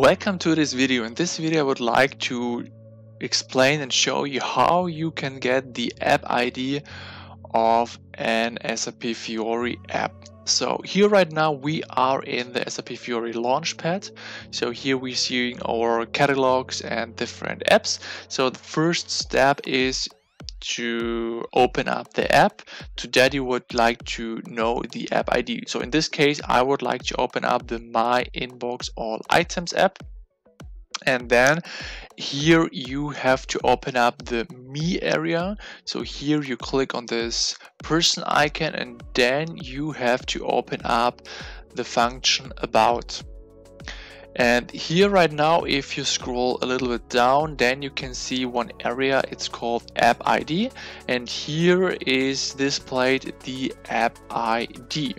Welcome to this video. In this video I would like to explain and show you how you can get the app ID of an SAP Fiori app. So here right now we are in the SAP Fiori Launchpad. So here we're seeing our catalogs and different apps. So the first step is to open up the app. To that you would like to know the app ID. So in this case, I would like to open up the My Inbox All Items app. And then here you have to open up the me area. So here you click on this person icon and then you have to open up the function about. And here right now, if you scroll a little bit down, then you can see one area, it's called app ID. And here is displayed the app ID.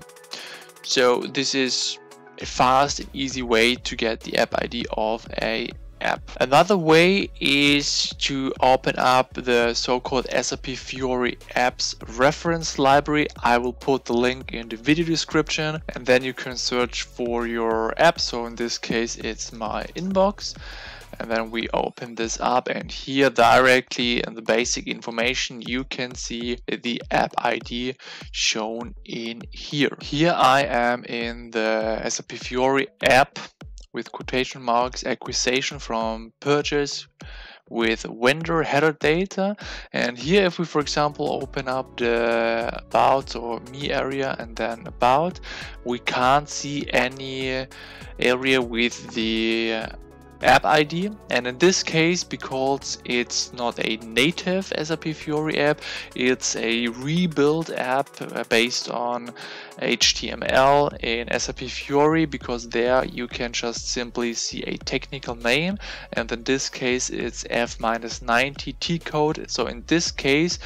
So this is a fast and easy way to get the app ID of a app. Another way is to open up the so-called SAP Fiori apps reference library. I will put the link in the video description and then you can search for your app. So in this case, it's my inbox and then we open this up and here directly in the basic information you can see the app ID shown in here. Here I am in the SAP Fiori app with quotation marks acquisition from purchase with vendor header data. And here if we for example open up the about or me area and then about we can't see any area with the app ID and in this case because it's not a native SAP Fiori app it's a rebuilt app uh, based on HTML in SAP Fiori because there you can just simply see a technical name and in this case it's F-90 T code. So in this case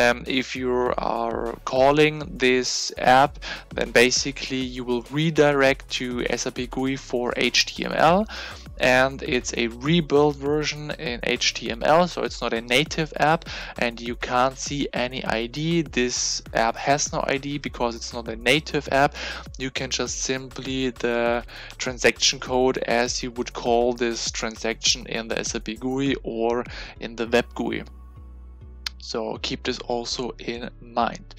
um, if you are calling this app then basically you will redirect to SAP GUI for HTML and it's a rebuilt version in HTML so it's not a native app and you can't see any ID this app has no ID because it's not a native app. You can just simply the transaction code as you would call this transaction in the SAP GUI or in the web GUI so keep this also in mind.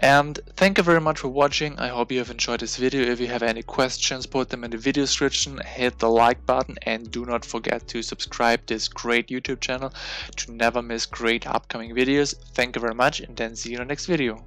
And thank you very much for watching. I hope you have enjoyed this video. If you have any questions, put them in the video description, hit the like button and do not forget to subscribe this great YouTube channel to never miss great upcoming videos. Thank you very much and then see you in the next video.